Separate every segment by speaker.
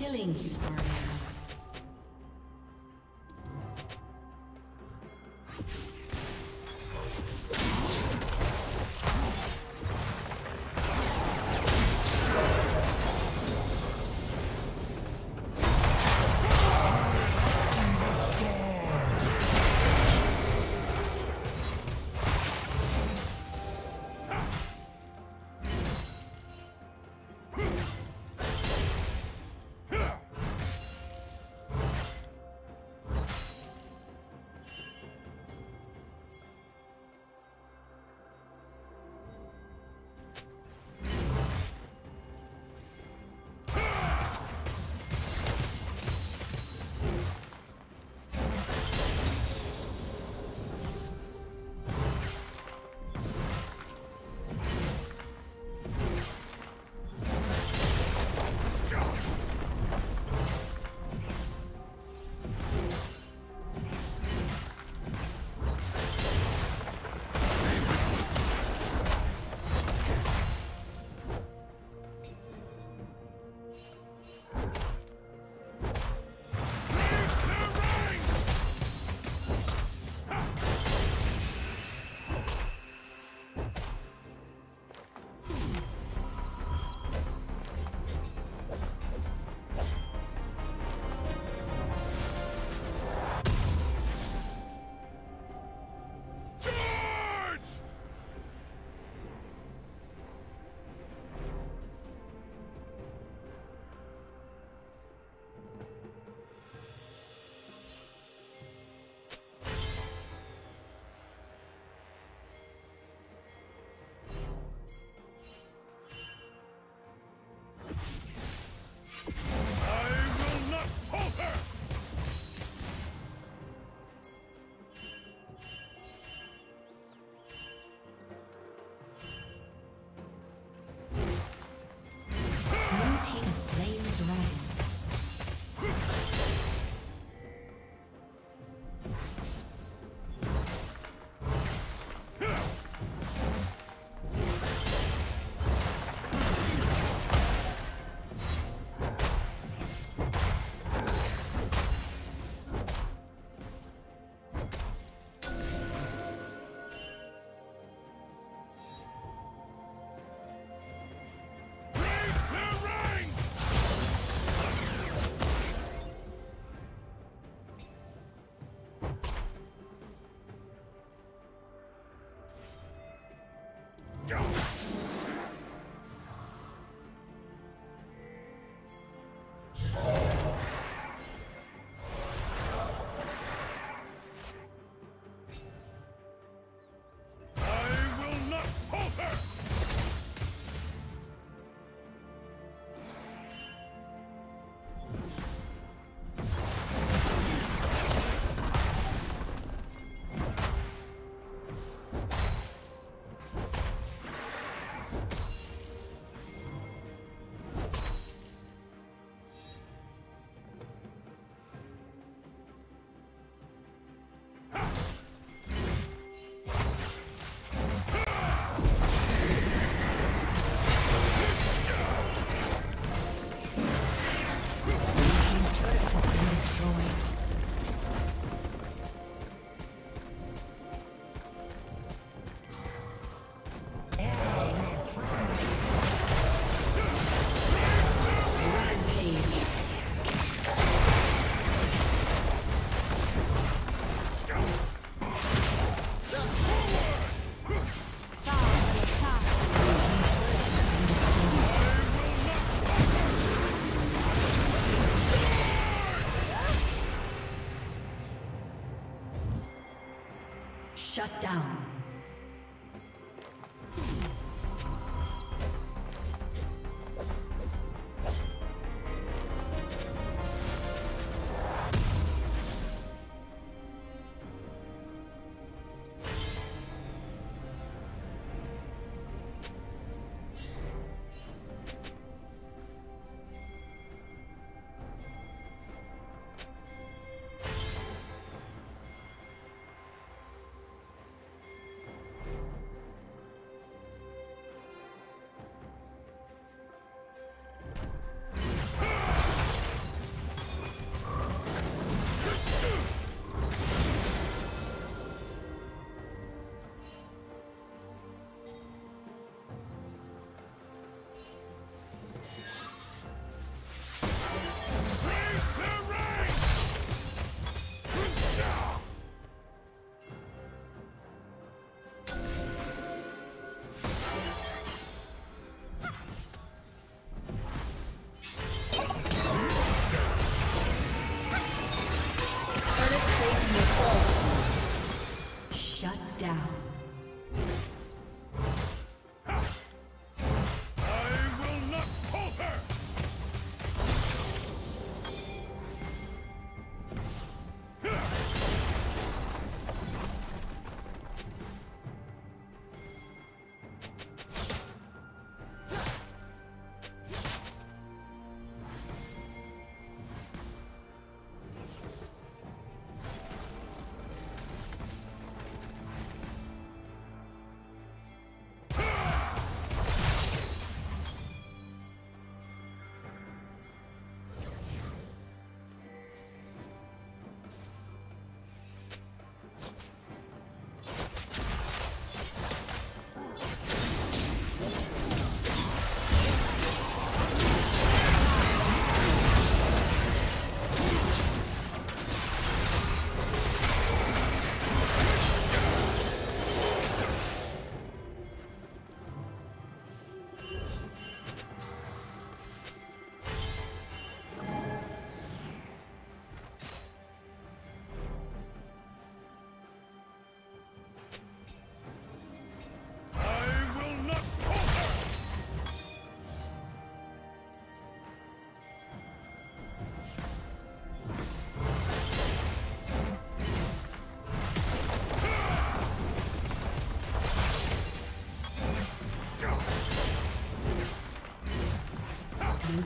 Speaker 1: Killing spree.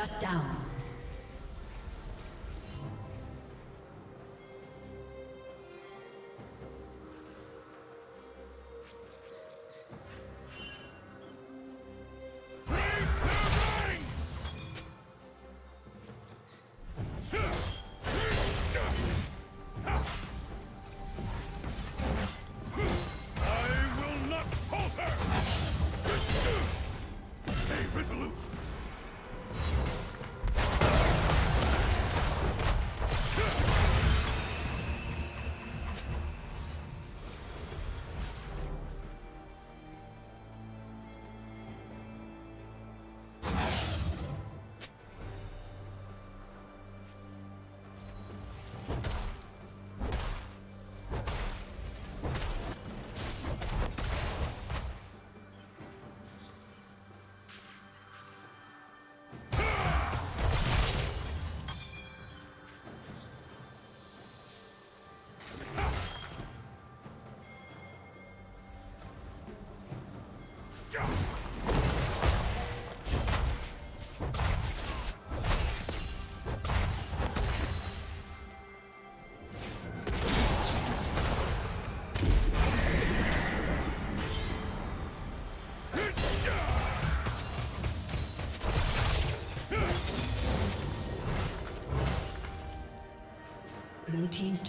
Speaker 1: Shut down.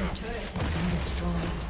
Speaker 1: Team's turret destroyed.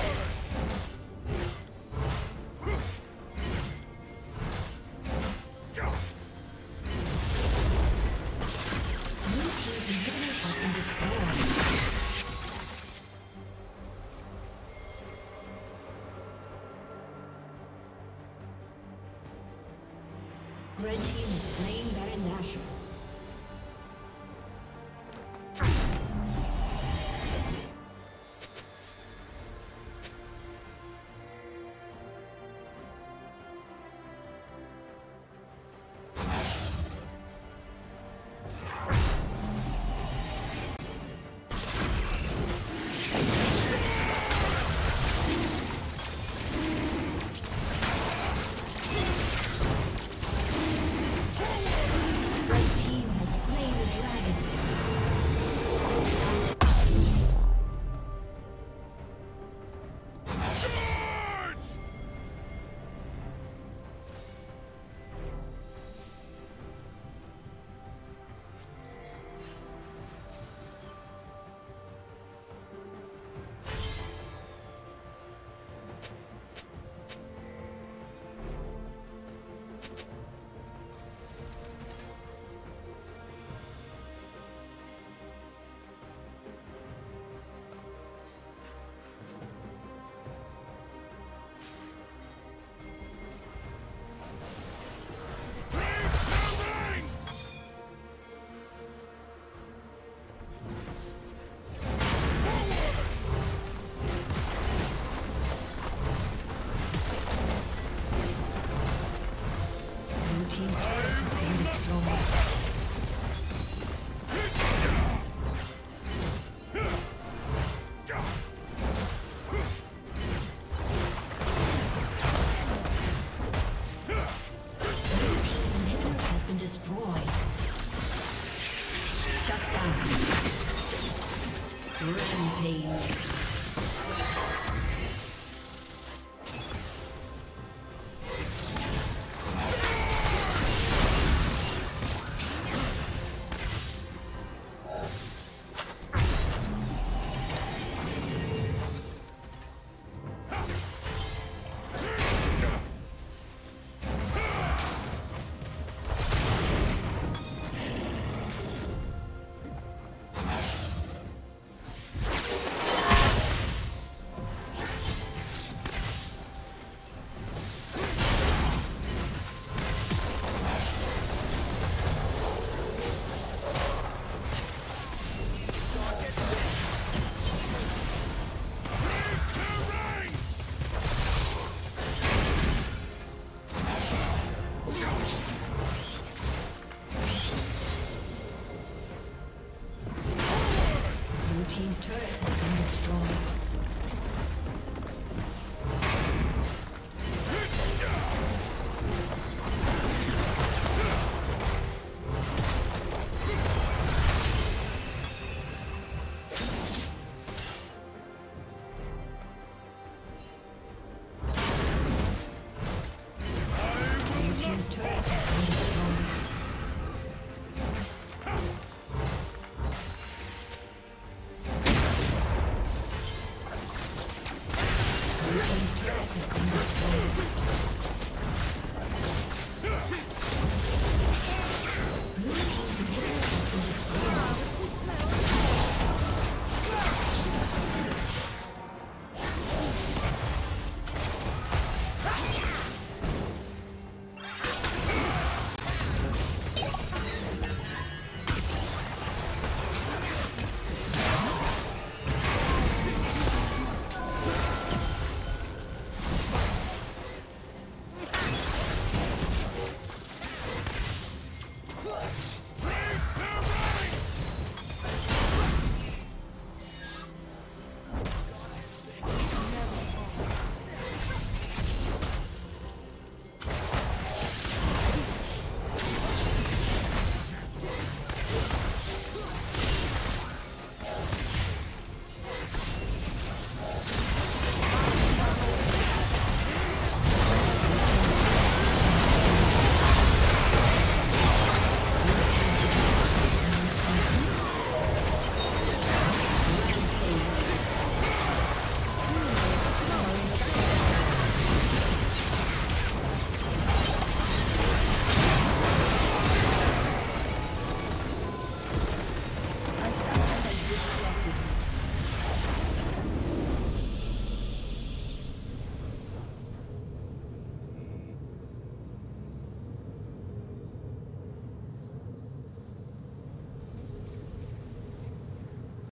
Speaker 2: Huh.